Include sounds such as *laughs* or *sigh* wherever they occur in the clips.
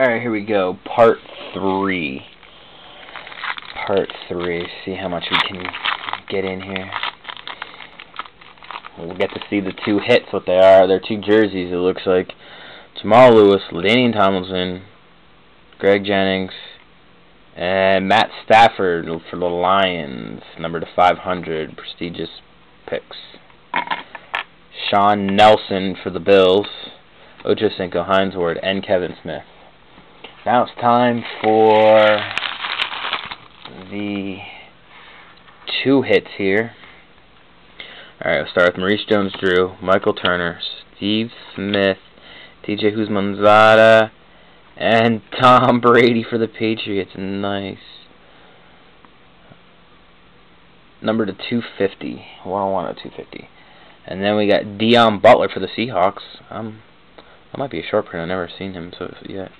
Alright, here we go. Part 3. Part 3. See how much we can get in here. We'll get to see the two hits, what they are. They're two jerseys, it looks like. Jamal Lewis, LaDainian Tomlinson, Greg Jennings, and Matt Stafford for the Lions, number to 500, prestigious picks. Shawn Nelson for the Bills, Ocho Cinco, Hines Ward, and Kevin Smith. Now it's time for the two hits here. Alright, we'll start with Maurice Jones-Drew, Michael Turner, Steve Smith, TJ Houshmandzadeh, and *laughs* Tom Brady for the Patriots. Nice. Number to 250. Well, I want a 250. And then we got Deon Butler for the Seahawks. Um, that might be a short print. I've never seen him so yet.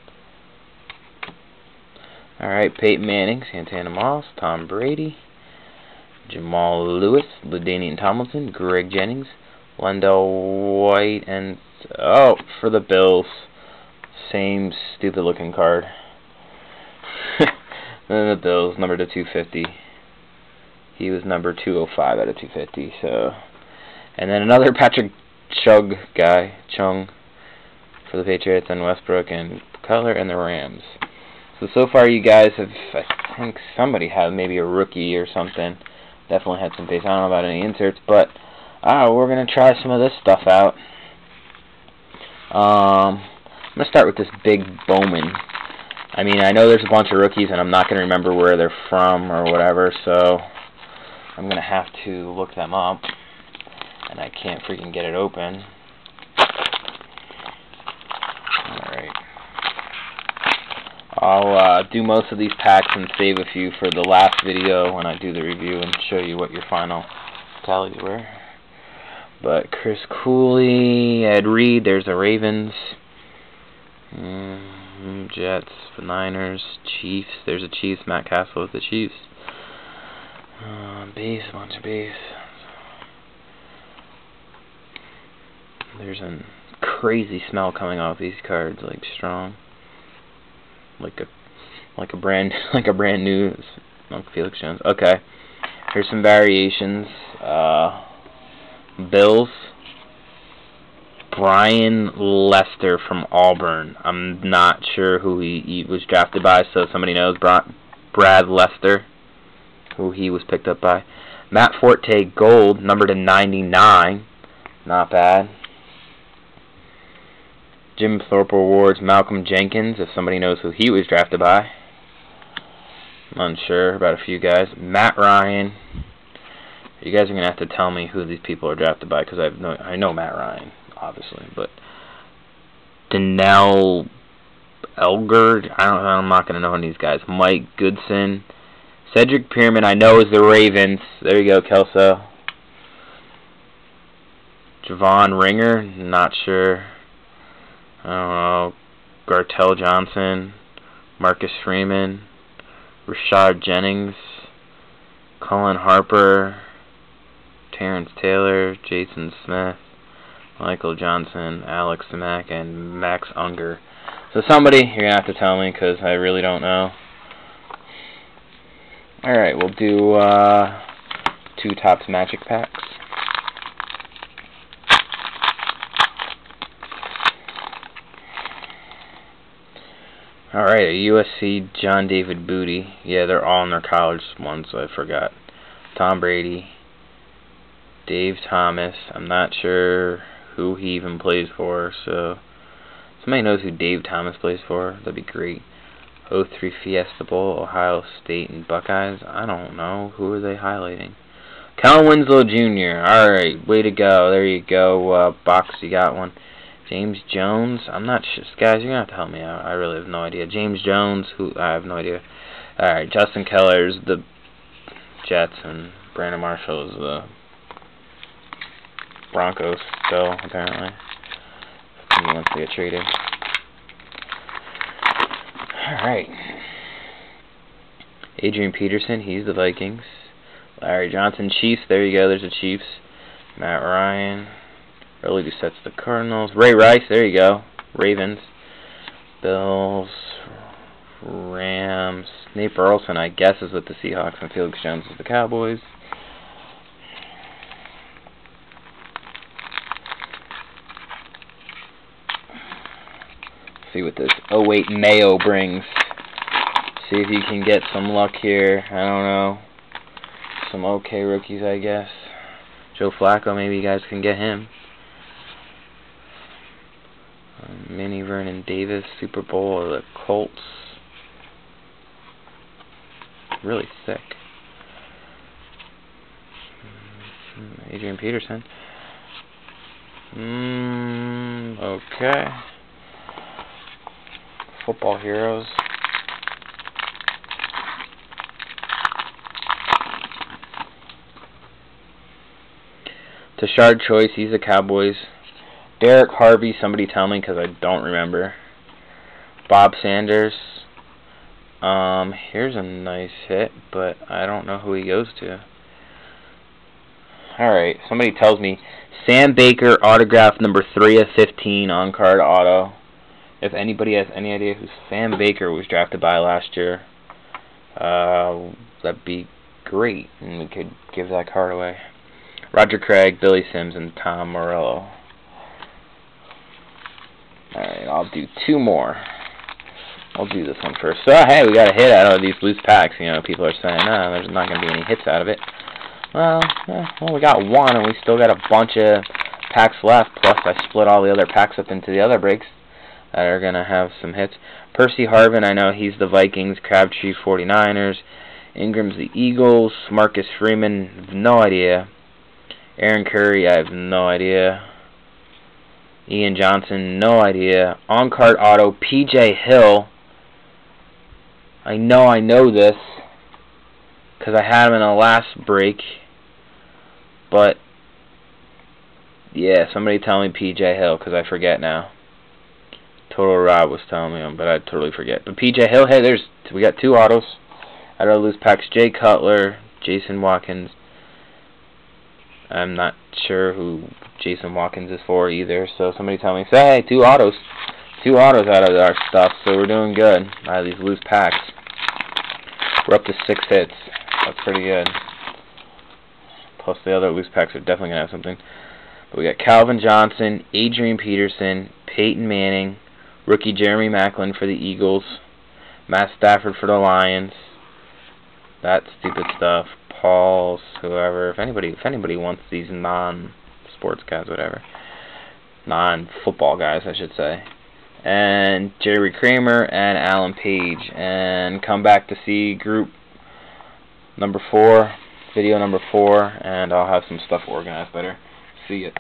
Alright, Peyton Manning, Santana Moss, Tom Brady, Jamal Lewis, LaDainian Tomlinson, Greg Jennings, LenDale White, and, oh, for the Bills, same stupid looking card. *laughs* then the Bills, number to 250. He was number 205 out of 250, so. And then another *laughs* Patrick Chug guy, Chung, for the Patriots, and Westbrook, and Cutler, and the Rams. So, so far you guys have, I think somebody had maybe a rookie or something. Definitely had some base. I don't know about any inserts, but uh, we're going to try some of this stuff out. Um, I'm going to start with this big Bowman. I mean, I know there's a bunch of rookies, and I'm not going to remember where they're from or whatever, so I'm going to have to look them up. And I can't freaking get it open. I'll uh, do most of these packs and save a few for the last video when I do the review and show you what your final tallies were. But Chris Cooley, Ed Reed, there's the Ravens, mm, Jets, the Niners, Chiefs, there's the Chiefs, Matt Cassel with the Chiefs. Uh, base, a bunch of base. There's a crazy smell coming off these cards, like strong like a like a brand *laughs* like a brand new Felix Jones. Okay. Here's some variations. Uh, Bills. Brian Lester from Auburn. I'm not sure who he, he was drafted by, so somebody knows. Brad Lester, who he was picked up by. Matt Forte Gold, number to 99. Not bad. Jim Thorpe Awards Malcolm Jenkins, if somebody knows who he was drafted by. I'm unsure about a few guys. Matt Ryan. You guys are gonna have to tell me who these people are drafted by because I no I know Matt Ryan, obviously, but Dannell Ellerbe. I don't. I'm not gonna know any of these guys. Mike Goodson, Cedric Peerman. I know is the Ravens. There you go, Kelso. Javon Ringer. Not sure. Don't know, Gartrell Johnson, Marcus Freeman, Rashad Jennings, Colin Harper, Terrence Taylor, Jason Smith, Michael Johnson, Alex Mack, and Max Unger. So somebody, you're going to have to tell me because I really don't know. Alright, we'll do uh, two Topps Magic packs. Alright, USC John David Booty. Yeah, they're all in their college ones, I forgot. Tom Brady. Dave Thomas. I'm not sure who he even plays for, so somebody knows who Dave Thomas plays for. That'd be great. 03 Fiesta Bowl, Ohio State and Buckeyes. I don't know. Who are they highlighting? Kellen Winslow Jr. Alright, way to go. There you go. Uh, box, you got one. James Jones. I'm not sure. Guys, you're going to have to help me out. I really have no idea. James Jones, who I have no idea. Alright, Dustin Keller's the Jets, and Brandon Marshall is the Broncos still, apparently. He wants to get traded. Alright. Adrian Peterson, he's the Vikings. Larry Johnson, Chiefs. There you go, there's the Chiefs. Matt Ryan. Early Doucet's the Cardinals. Ray Rice, there you go. Ravens. Bills, Rams. Nate Burleson, I guess, is with the Seahawks, and Felix Jones is the Cowboys. see what this 08 Mayo brings. See if you can get some luck here. I don't know. Some okay rookies, I guess. Joe Flacco, maybe you guys can get him. Mini Vernon Davis, Super Bowl, of the Colts. Really sick. Mm, Adrian Peterson. Mm, okay. Football Heroes. Tashard Choice, he's a Cowboys. Derek Harvey, somebody tell me because I don't remember. Bob Sanders. Um, here's a nice hit, but I don't know who he goes to. Alright, somebody tells me Sam Baker, autograph number 3 of 15 on card auto if anybody has any idea who Sam Baker was drafted by last year, uh, that'd be great, and we could give that card away. Roger Craig, Billy Sims, and Tom Morello. Alright, I'll do two more. I'll do this one first. So, hey, we got a hit out of these loose packs. You know, people are saying, no, there's not going to be any hits out of it. Well, eh, well, we got one, and we still got a bunch of packs left, plus I split all the other packs up into the other breaks that are going to have some hits. Percy Harvin, I know he's the Vikings. Crabtree, 49ers. Ingram's the Eagles. Marcus Freeman, no idea. Aaron Curry, I have no idea. Ian Johnson, no idea. On card auto, PJ Hill. I know I know this because I had him in the last break. But, yeah, somebody tell me PJ Hill because I forget now. Total Rob was telling me, him, but I totally forget. But PJ Hill, hey, there's we got two autos. I don't lose packs. Jay Cutler, Jason Watkins. I'm not sure who Jason Watkins is for either. So somebody tell me, say, hey, two autos, two autos out of our stuff. So we're doing good out these loose packs. We're up to six hits. That's pretty good. Plus the other loose packs are definitely gonna have something. But we got Calvin Johnson, Adrian Peterson, Peyton Manning, Rookie Jeremy Maclin for the Eagles. Matt Stafford for the Lions. That stupid stuff. Paul's, whoever. If anybody, if anybody wants these non-sports guys, whatever. Non-football guys, I should say. And Jerry Kramer and Alan Page. And come back to see group number four, video number four, and I'll have some stuff organized better. See ya.